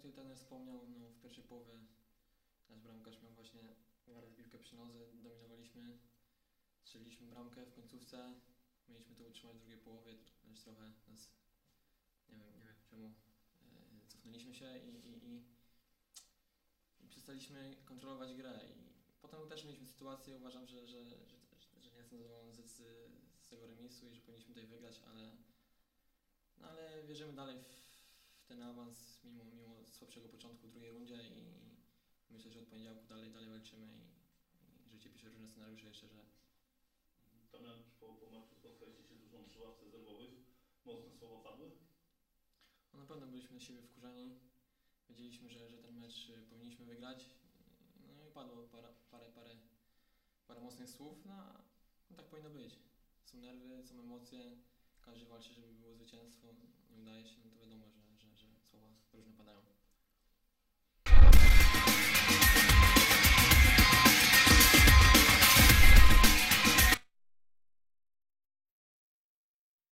tutaj trener wspomniał, no, w pierwszej połowie nasz bramkarz miał właśnie gardę piłkę przy dominowaliśmy, strzeliliśmy bramkę w końcówce, mieliśmy to utrzymać w drugiej połowie, lecz trochę nas, nie wiem, nie wiem czemu, e, cofnęliśmy się i, i, i, i przestaliśmy kontrolować grę. I potem też mieliśmy sytuację, uważam, że, że, że, że, nie jestem zadowolony z, z, z tego remisu i że powinniśmy tutaj wygrać, ale, no, ale wierzymy dalej w, w ten awans mimo, mimo słabszego początku w drugiej rundzie i, myślę, że od poniedziałku dalej, dalej walczymy i, i życie pisze różne scenariusze jeszcze, że Damian, po, po meczu spotkaliście się z drużyną przy ławce rezerwowych. Mocne słowa padły? no, na pewno byliśmy na siebie wkurzeni. Wiedzieliśmy, że, że ten mecz y, powinniśmy wygrać. No i padło parę, parę, parę, parę mocnych słów, no, no tak powinno być. Są nerwy, są emocje, każdy walczy, żeby było zwycięstwo. Nie udaje się, no to wiadomo, że, że, że słowa